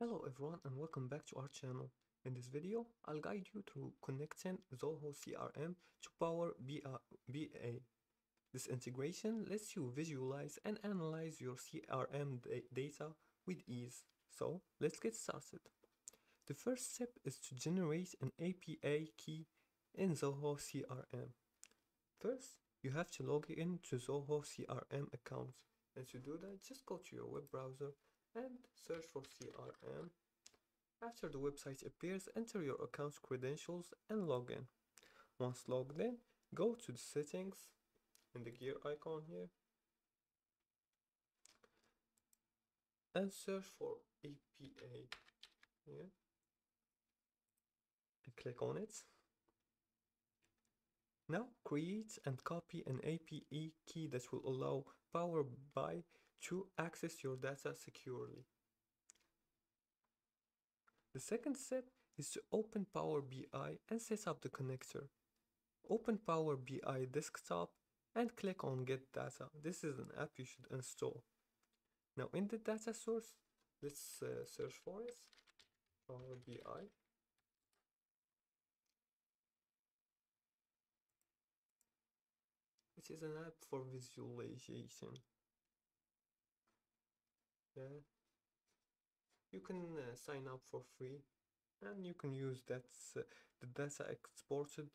Hello everyone and welcome back to our channel. In this video, I'll guide you through connecting Zoho CRM to Power BI. This integration lets you visualize and analyze your CRM data with ease. So let's get started. The first step is to generate an API key in Zoho CRM. First, you have to log in to Zoho CRM account. And to do that, just go to your web browser and search for CRM. After the website appears, enter your account's credentials and log in. Once logged in, go to the settings in the gear icon here and search for API here and click on it. Now create and copy an API key that will allow Power BI to access your data securely. The second step is to open Power BI and set up the connector. Open Power BI desktop and click on Get Data. This is an app you should install. Now in the data source, let's uh, search for it, Power BI. It is an app for visualization yeah you can uh, sign up for free and you can use that uh, the data exported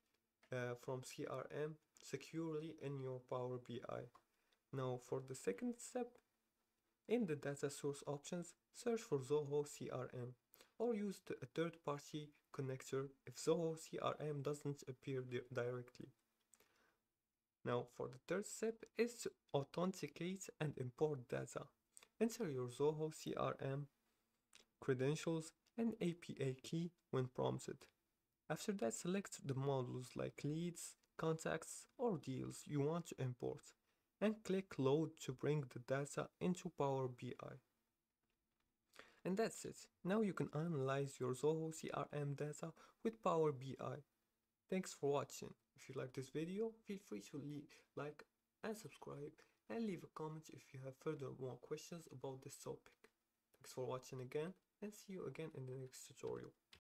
uh, from CRM securely in your Power BI. Now for the second step, in the data source options, search for Zoho CRM or use a third-party connector if Zoho CRM doesn't appear di directly. Now for the third step is to authenticate and import data. Enter your Zoho CRM credentials and API key when prompted. After that, select the modules like leads, contacts, or deals you want to import and click load to bring the data into Power BI. And that's it. Now you can analyze your Zoho CRM data with Power BI. Thanks for watching. If you like this video, feel free to leave, like and subscribe and leave a comment if you have further more questions about this topic. Thanks for watching again and see you again in the next tutorial.